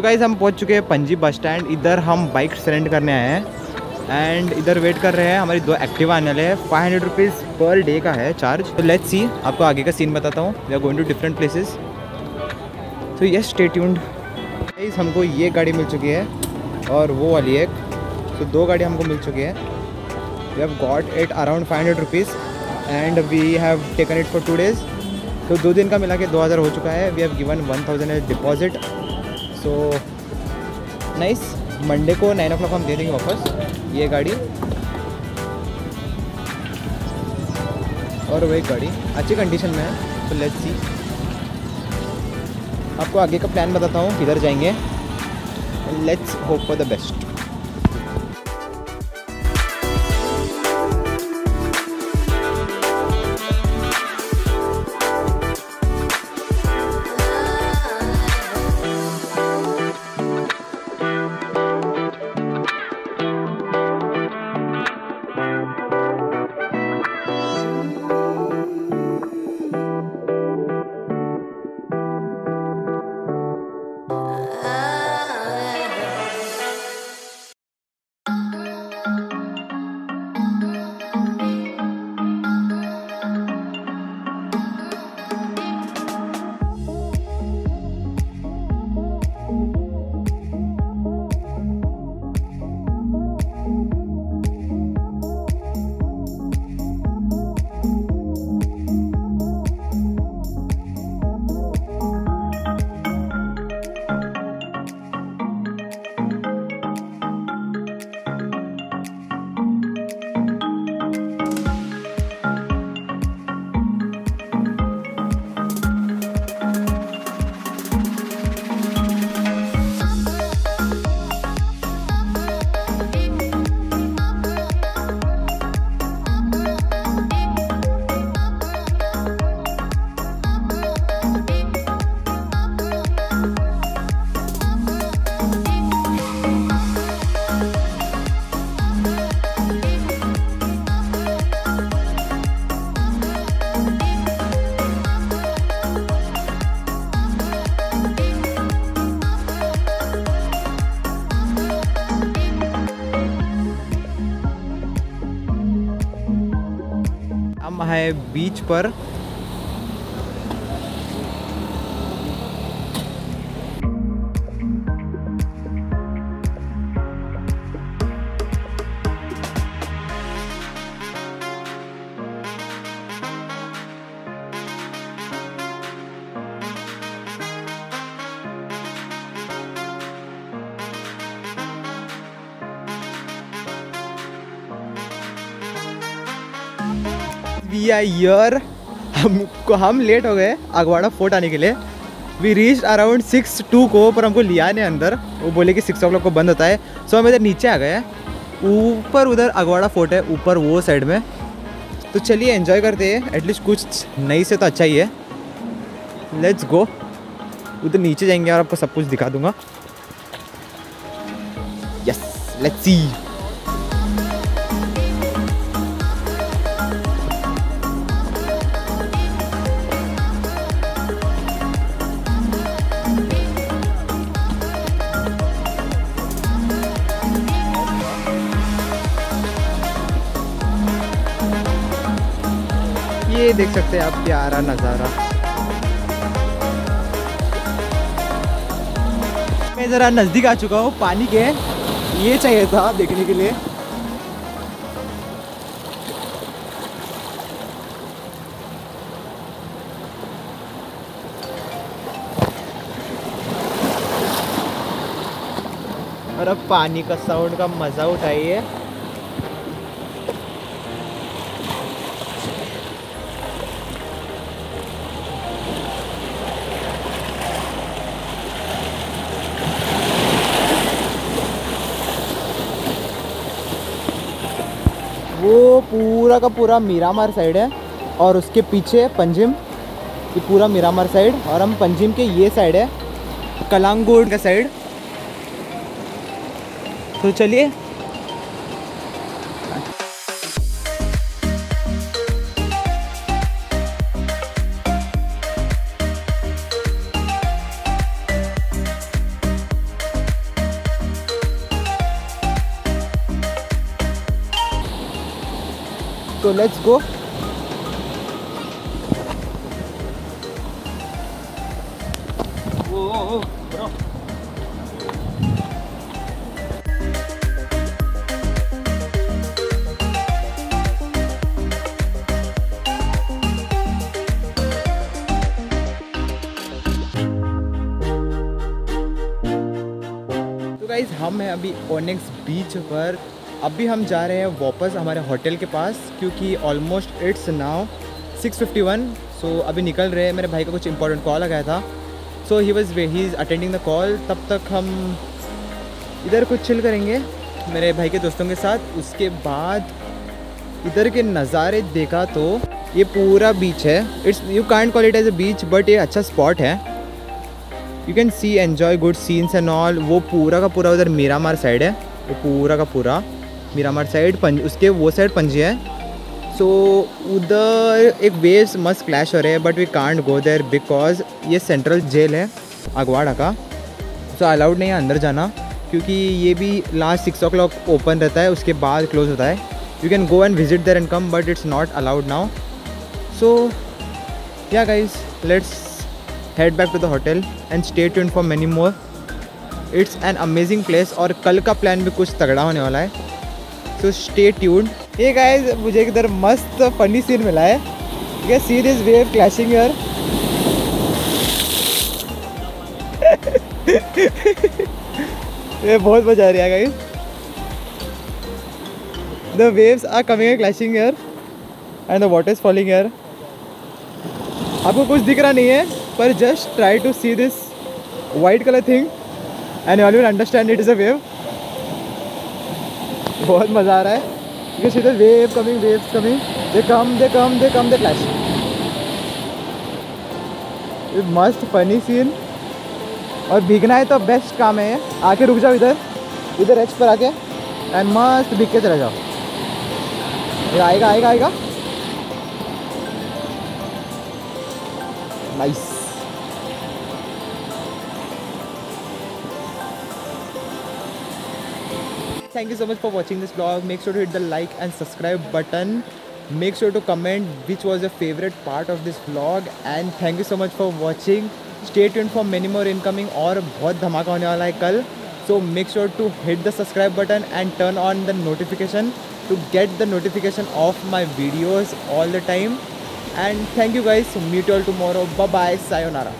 तो गाइज़ हम पहुँच चुके हैं पंजी बस स्टैंड इधर हम बाइक रेंट करने आए हैं। एंड इधर वेट कर रहे हैं हमारी दो एक्टिवा आने वाले हैं। Five hundred rupees per day का है चार्ज तो लेट्स सी आपको आगे का सीन बताता हूँ। We are going to different places तो यस स्टे ट्यून्ड गाइस हमको ये गाड़ी मिल चुकी है और वो वाली एक। तो दो गाड़ी हमको मिल चुकी है। We have got it around five hundred rupees and we have taken it for two days तो दो दिन का मिला के दो हज़ार हो चुका है। We have given one thousand as deposit so nice Monday को नाइन ओ हम दे देंगे वापस, ये गाड़ी। और वही गाड़ी। अच्छी कंडीशन में है तो लेट्स सी आपको आगे का प्लान बताता हूँ, किधर जाएँगे। Let's hope for the best beach पर वी आर यर हमको हम लेट हो गए अगवाड़ा फोर्ट आने के लिए। We reach around six two को, पर हमको लिया नहीं अंदर। वो बोले कि सिक्स ओ क्लॉक को बंद होता है। सो हम इधर नीचे आ गए। ऊपर उधर अगवाड़ा फोर्ट है, ऊपर वो साइड में। तो चलिए एंजॉय करते हैं। एटलीस्ट कुछ नई से तो अच्छा ही है। लेट्स गो उधर नीचे जाएँगे और आपको सब कुछ दिखा दूँगा। यस लेट्स सी ये देख सकते हैं आप प्यारा नज़ारा। मैं ज़रा नज़दीक आ चुका हूँ, पानी के। ये चाहिए था देखने के लिए। और अब पानी का साउंड का मज़ा उठाइए वो पूरा का पूरा मीरामार साइड है और उसके पीछे पंजिम, ये पूरा मीरामार साइड और हम पंजिम के ये साइड है कलांगोड का साइड। तो चलिए सो लेट्स गो तो गाइज़ हम हैं अभी ओनेक्स बीच पर। अभी हम जा रहे हैं वापस हमारे होटल के पास, क्योंकि ऑलमोस्ट इट्स नाउ 6:51 सो अभी निकल रहे हैं। मेरे भाई का कुछ इंपॉर्टेंट कॉल आ गया था। So he was way he is attending the call तब तक हम इधर कुछ चिल करेंगे, मेरे भाई के दोस्तों के साथ। उसके बाद इधर के नज़ारे देखा तो ये पूरा बीच है। It's you can't call it as a beach but ये अच्छा स्पॉट है। You can see enjoy good scenes and all वो पूरा का पूरा उधर मीरामार साइड है। वो पूरा का पूरा। मीरामार साइड पंज उसके वो साइड पंजी है। सो so, उधर एक वेव्स मस्त क्लैश हो रहे हैं but we can't go there because ये सेंट्रल जेल है अगवाड़ा का। सो so, अलाउड नहीं है अंदर जाना क्योंकि ये भी लास्ट सिक्स ओ ओपन रहता है उसके बाद क्लोज होता है। You can go and visit there and come but it's not allowed now so yeah guys let's head back to the hotel and stay tuned for many more it's an amazing place और कल का plan भी कुछ तगड़ा होने वाला है। So stay tuned ये guys, मुझे इधर मस्त फनी सीन मिला है। ठीक है see this wave clashing your ये बहुत मज़ा आ रहा है guys the waves are coming and clashing here and the water is falling here आपको कुछ दिख रहा नहीं है, पर just try to see this white colour thing and all will understand it is a wave बहुत मज़ा आ रहा है। see the wave coming waves coming they come they come they come, they clash मस्त फनी सीन और भीगना है तो बेस्ट काम है आके रुक जाओ इधर। इधर एच पर आके। एंड मस्त भीग के चले जाओ। ये आएगा आएगा आएगा। Nice thank you so much for watching this vlog make sure to hit the like and subscribe button make sure to comment which was your favorite part of this vlog and thank you so much for watching stay tuned for many more incoming और बहुत धमाका होने वाला है कल so make sure to hit the subscribe button and turn on the notification to get the notification of my videos all the time and thank you guys meet you all tomorrow bye bye sayonara